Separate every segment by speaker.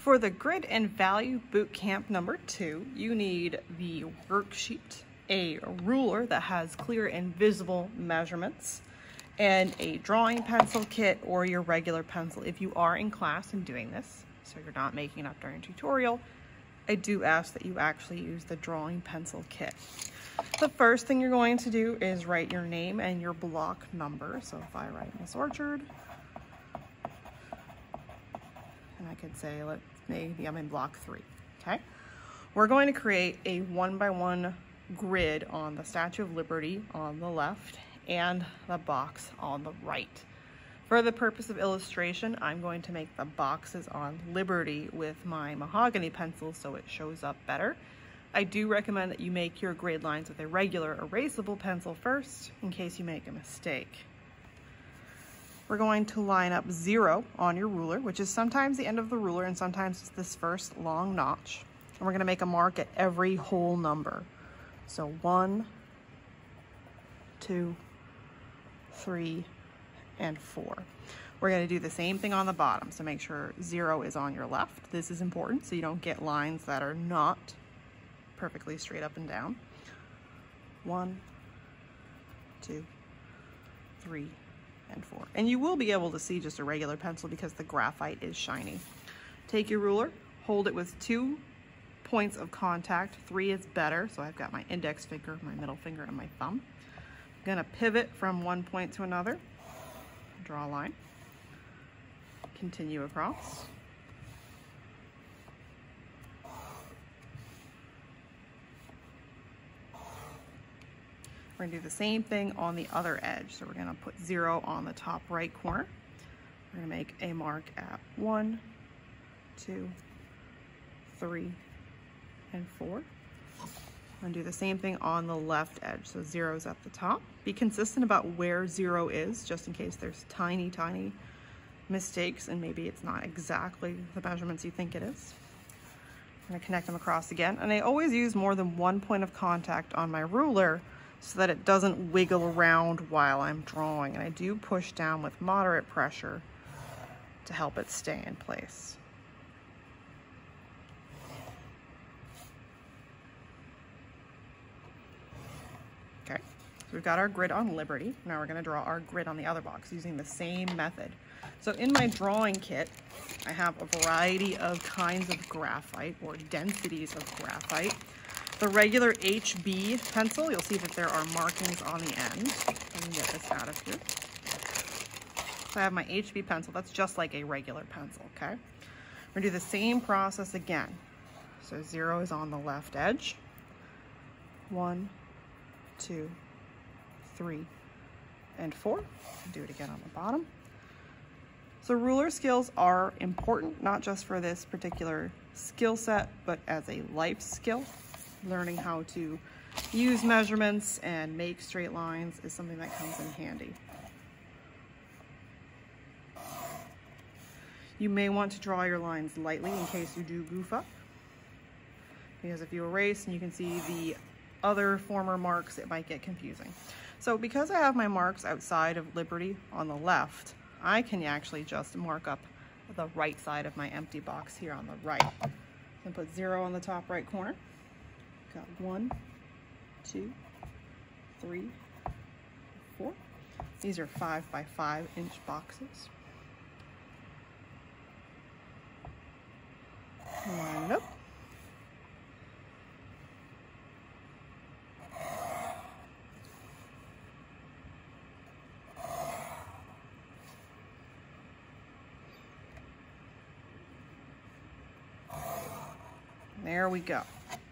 Speaker 1: For the Grid and Value Boot Camp number two, you need the worksheet, a ruler that has clear and visible measurements, and a drawing pencil kit or your regular pencil if you are in class and doing this, so you're not making it up during tutorial, I do ask that you actually use the drawing pencil kit. The first thing you're going to do is write your name and your block number. So if I write Miss Orchard, and I could say, let maybe I'm in block three, okay? We're going to create a one by one grid on the Statue of Liberty on the left and the box on the right. For the purpose of illustration, I'm going to make the boxes on Liberty with my mahogany pencil so it shows up better. I do recommend that you make your grade lines with a regular erasable pencil first in case you make a mistake. We're going to line up zero on your ruler, which is sometimes the end of the ruler and sometimes it's this first long notch. And we're gonna make a mark at every whole number. So one, two, three, and four. We're gonna do the same thing on the bottom. So make sure zero is on your left. This is important so you don't get lines that are not perfectly straight up and down. One, two, three, and four. And you will be able to see just a regular pencil because the graphite is shiny. Take your ruler, hold it with two points of contact. Three is better, so I've got my index finger, my middle finger, and my thumb. I'm gonna pivot from one point to another, draw a line, continue across, We're gonna do the same thing on the other edge. So we're gonna put zero on the top right corner. We're gonna make a mark at one, two, three, and four. I'm do the same thing on the left edge. So zero's at the top. Be consistent about where zero is, just in case there's tiny, tiny mistakes and maybe it's not exactly the measurements you think it is. I'm gonna connect them across again. And I always use more than one point of contact on my ruler so that it doesn't wiggle around while I'm drawing. And I do push down with moderate pressure to help it stay in place. Okay, so we've got our grid on Liberty. Now we're gonna draw our grid on the other box using the same method. So in my drawing kit, I have a variety of kinds of graphite or densities of graphite. The regular HB pencil, you'll see that there are markings on the end. Let me get this out of here. So I have my HB pencil. That's just like a regular pencil, okay? We're gonna do the same process again. So zero is on the left edge. One, two, three, and four. Do it again on the bottom. So ruler skills are important, not just for this particular skill set, but as a life skill learning how to use measurements and make straight lines is something that comes in handy. You may want to draw your lines lightly in case you do goof up. Because if you erase and you can see the other former marks, it might get confusing. So because I have my marks outside of Liberty on the left, I can actually just mark up the right side of my empty box here on the right. And put zero on the top right corner. Got one, two, three, four. These are five by five inch boxes. Line up. There we go,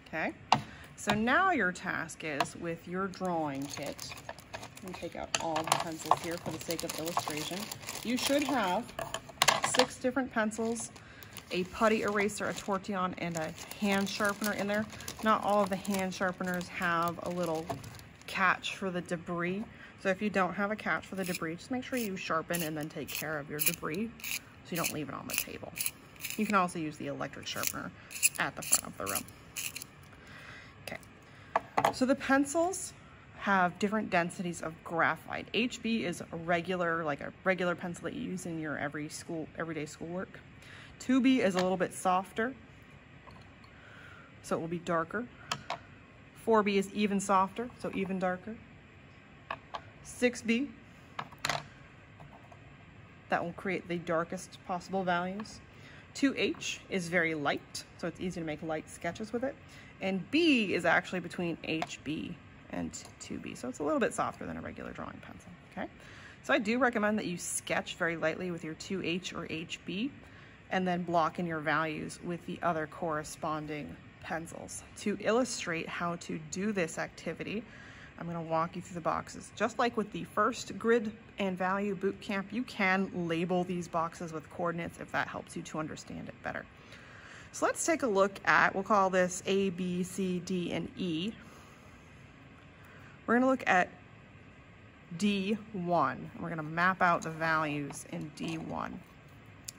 Speaker 1: okay? So now your task is with your drawing kit, and take out all the pencils here for the sake of illustration. You should have six different pencils, a putty eraser, a tortillon, and a hand sharpener in there. Not all of the hand sharpeners have a little catch for the debris. So if you don't have a catch for the debris, just make sure you sharpen and then take care of your debris so you don't leave it on the table. You can also use the electric sharpener at the front of the room. So the pencils have different densities of graphite. HB is a regular, like a regular pencil that you use in your every school, everyday schoolwork. 2B is a little bit softer, so it will be darker. 4B is even softer, so even darker. 6B, that will create the darkest possible values. 2H is very light, so it's easy to make light sketches with it. And B is actually between HB and 2B, so it's a little bit softer than a regular drawing pencil, okay? So I do recommend that you sketch very lightly with your 2H or HB and then block in your values with the other corresponding pencils. To illustrate how to do this activity, I'm gonna walk you through the boxes. Just like with the first grid and value boot camp, you can label these boxes with coordinates if that helps you to understand it better. So let's take a look at, we'll call this A, B, C, D, and E. We're gonna look at D1. We're gonna map out the values in D1.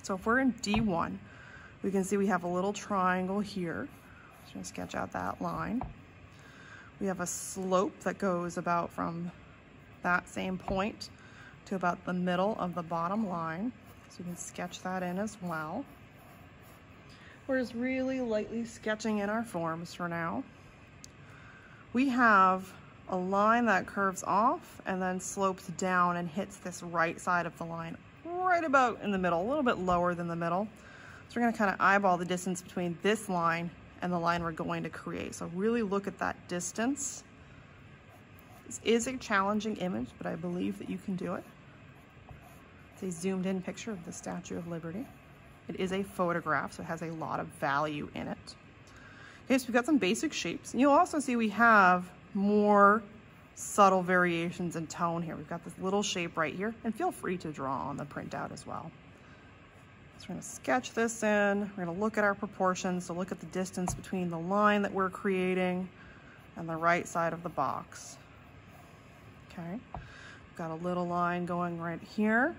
Speaker 1: So if we're in D1, we can see we have a little triangle here. Just gonna sketch out that line. We have a slope that goes about from that same point to about the middle of the bottom line. So you can sketch that in as well. We're just really lightly sketching in our forms for now. We have a line that curves off and then slopes down and hits this right side of the line right about in the middle, a little bit lower than the middle. So we're gonna kind of eyeball the distance between this line and the line we're going to create. So really look at that distance. This is a challenging image, but I believe that you can do it. It's a zoomed in picture of the Statue of Liberty. It is a photograph, so it has a lot of value in it. Okay, so we've got some basic shapes. And you'll also see we have more subtle variations in tone here. We've got this little shape right here, and feel free to draw on the printout as well. So we're gonna sketch this in. We're gonna look at our proportions. So look at the distance between the line that we're creating and the right side of the box. Okay, we've got a little line going right here.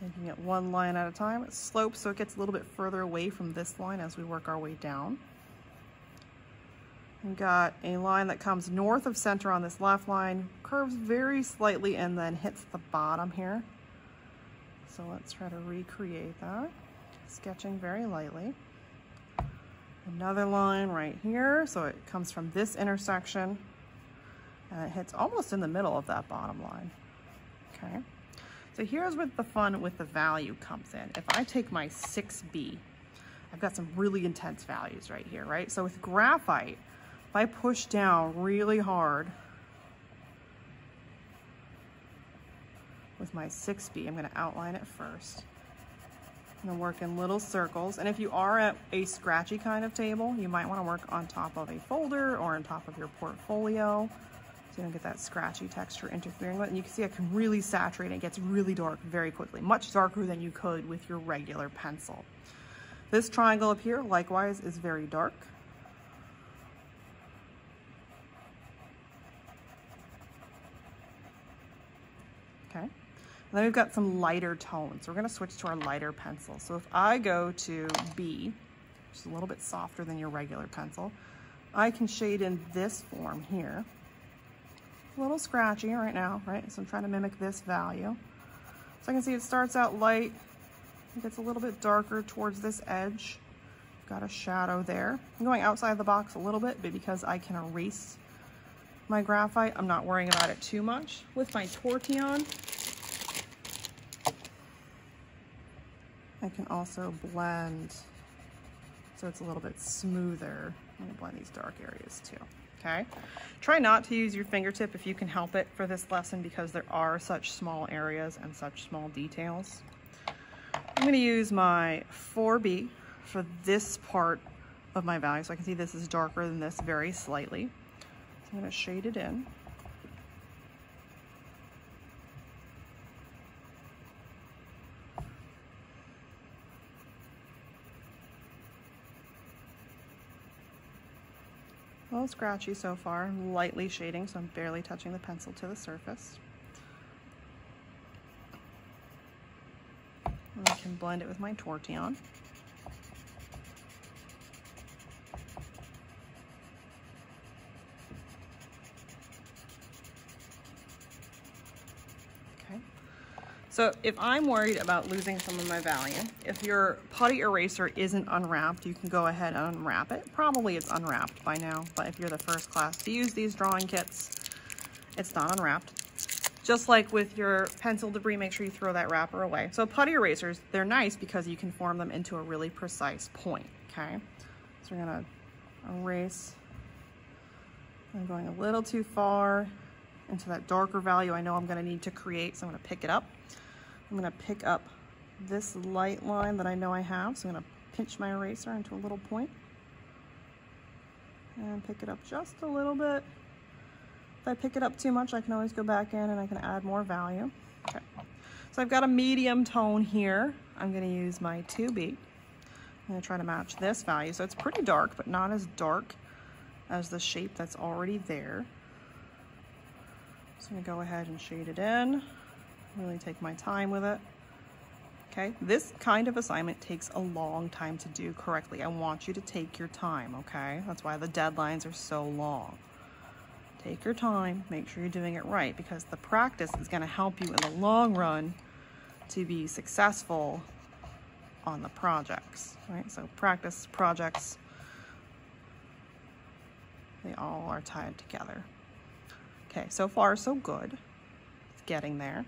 Speaker 1: Taking it one line at a time. It slopes so it gets a little bit further away from this line as we work our way down. We've got a line that comes north of center on this left line, curves very slightly and then hits the bottom here. So let's try to recreate that. Sketching very lightly. Another line right here. So it comes from this intersection and it hits almost in the middle of that bottom line. Okay. So here's where the fun with the value comes in. If I take my 6B, I've got some really intense values right here, right? So with graphite, if I push down really hard, with my 6B. I'm gonna outline it first. I'm gonna work in little circles. And if you are at a scratchy kind of table, you might wanna work on top of a folder or on top of your portfolio. So you don't get that scratchy texture interfering with it. And you can see I can really saturate it. It gets really dark very quickly, much darker than you could with your regular pencil. This triangle up here, likewise, is very dark. Okay. And then we've got some lighter tones. We're gonna switch to our lighter pencil. So if I go to B, which is a little bit softer than your regular pencil, I can shade in this form here. A little scratchy right now, right? So I'm trying to mimic this value. So I can see it starts out light, it gets a little bit darker towards this edge. Got a shadow there. I'm going outside the box a little bit, but because I can erase my graphite, I'm not worrying about it too much. With my Tortillon, I can also blend so it's a little bit smoother. I'm gonna blend these dark areas too, okay? Try not to use your fingertip if you can help it for this lesson because there are such small areas and such small details. I'm gonna use my 4B for this part of my value. So I can see this is darker than this very slightly. So I'm gonna shade it in. A little scratchy so far, lightly shading, so I'm barely touching the pencil to the surface. And I can blend it with my Tortillon. So if I'm worried about losing some of my value, if your putty eraser isn't unwrapped, you can go ahead and unwrap it. Probably it's unwrapped by now, but if you're the first class to use these drawing kits, it's not unwrapped. Just like with your pencil debris, make sure you throw that wrapper away. So putty erasers, they're nice because you can form them into a really precise point, okay? So we're gonna erase. I'm going a little too far into that darker value I know I'm gonna need to create, so I'm gonna pick it up. I'm gonna pick up this light line that I know I have, so I'm gonna pinch my eraser into a little point and pick it up just a little bit. If I pick it up too much, I can always go back in and I can add more value. Okay. So I've got a medium tone here. I'm gonna use my 2B. I'm gonna try to match this value. So it's pretty dark, but not as dark as the shape that's already there. So I'm gonna go ahead and shade it in. Really take my time with it. Okay, this kind of assignment takes a long time to do correctly. I want you to take your time, okay? That's why the deadlines are so long. Take your time, make sure you're doing it right because the practice is gonna help you in the long run to be successful on the projects, right? So practice, projects, they all are tied together. Okay, so far so good. Getting there.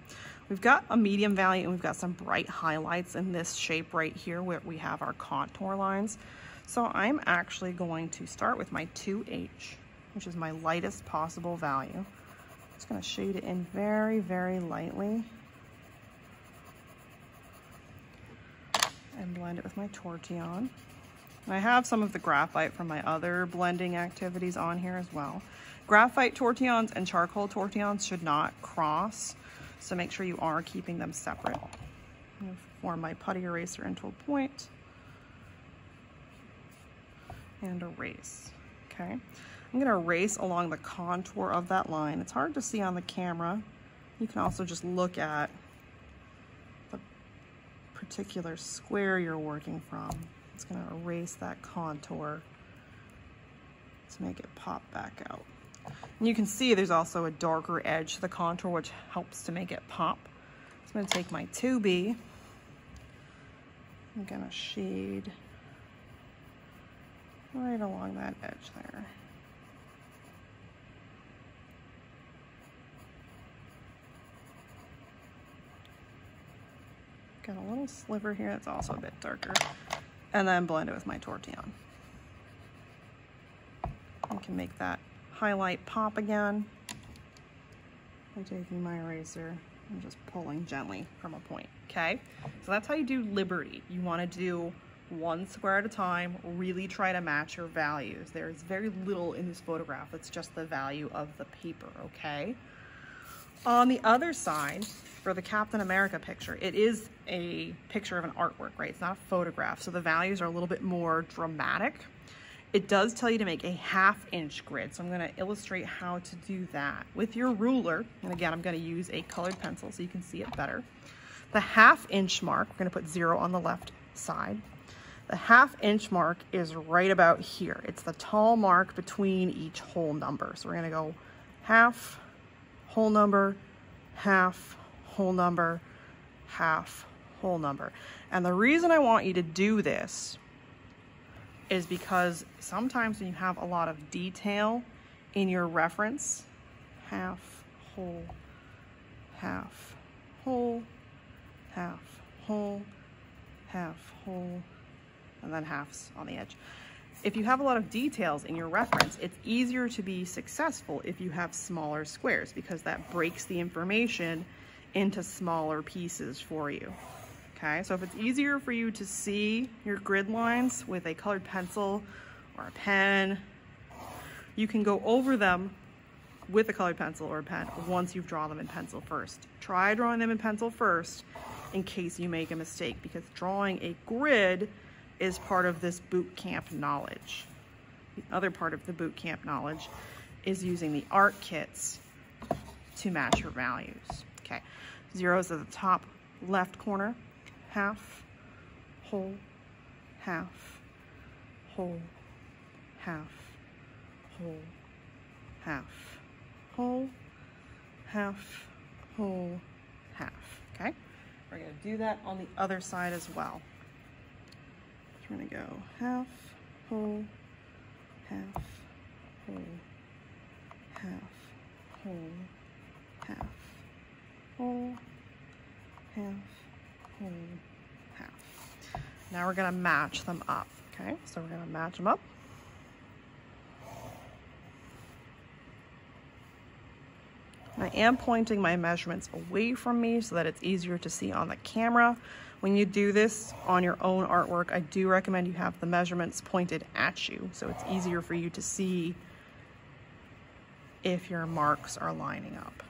Speaker 1: We've got a medium value and we've got some bright highlights in this shape right here where we have our contour lines. So I'm actually going to start with my 2H which is my lightest possible value. Just gonna shade it in very, very lightly. And blend it with my Tortillon. I have some of the graphite from my other blending activities on here as well. Graphite tortillons and charcoal tortillons should not cross, so make sure you are keeping them separate. I'm gonna form my putty eraser into a point and erase, okay? I'm gonna erase along the contour of that line. It's hard to see on the camera. You can also just look at the particular square you're working from. It's gonna erase that contour to make it pop back out. And you can see there's also a darker edge to the contour which helps to make it pop. So I'm gonna take my 2B. I'm gonna shade right along that edge there. Got a little sliver here that's also a bit darker. And then blend it with my Tortillon. I can make that highlight pop again by taking my eraser and just pulling gently from a point, okay? So that's how you do Liberty. You wanna do one square at a time, really try to match your values. There is very little in this photograph, it's just the value of the paper, okay? On the other side, for the Captain America picture, it is a picture of an artwork, right? It's not a photograph, so the values are a little bit more dramatic. It does tell you to make a half inch grid, so I'm gonna illustrate how to do that. With your ruler, and again, I'm gonna use a colored pencil so you can see it better. The half inch mark, we're gonna put zero on the left side. The half inch mark is right about here. It's the tall mark between each whole number. So we're gonna go half, whole number, half, whole number, half, whole number. And the reason I want you to do this is because sometimes when you have a lot of detail in your reference, half, whole, half, whole, half, whole, half, whole, and then halves on the edge if you have a lot of details in your reference, it's easier to be successful if you have smaller squares because that breaks the information into smaller pieces for you. Okay, so if it's easier for you to see your grid lines with a colored pencil or a pen, you can go over them with a colored pencil or a pen once you've drawn them in pencil first. Try drawing them in pencil first in case you make a mistake because drawing a grid is part of this boot camp knowledge. The other part of the boot camp knowledge is using the art kits to match your values. Okay, zeros at the top left corner, half, whole, half, whole, half, whole, half, whole, half, whole, half, okay? We're gonna do that on the other side as well. So we're gonna go half, whole, half, whole, half, whole, half, whole, half, Now we're gonna match them up, okay? So we're gonna match them up. I am pointing my measurements away from me so that it's easier to see on the camera. When you do this on your own artwork, I do recommend you have the measurements pointed at you so it's easier for you to see if your marks are lining up.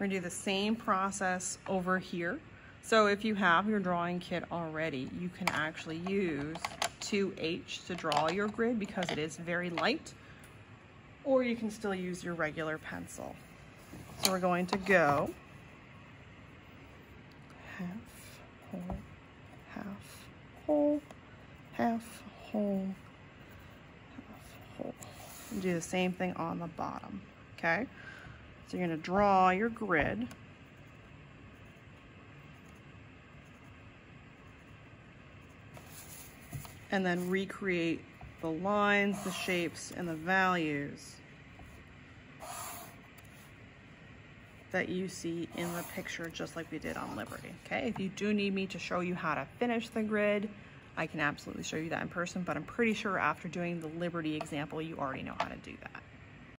Speaker 1: We're gonna do the same process over here. So if you have your drawing kit already, you can actually use 2H to draw your grid because it is very light, or you can still use your regular pencil. So we're going to go half, whole, half, whole, half, whole, half, whole. And do the same thing on the bottom, okay? So you're going to draw your grid. And then recreate the lines, the shapes, and the values that you see in the picture just like we did on Liberty, okay? If you do need me to show you how to finish the grid, I can absolutely show you that in person, but I'm pretty sure after doing the Liberty example, you already know how to do that.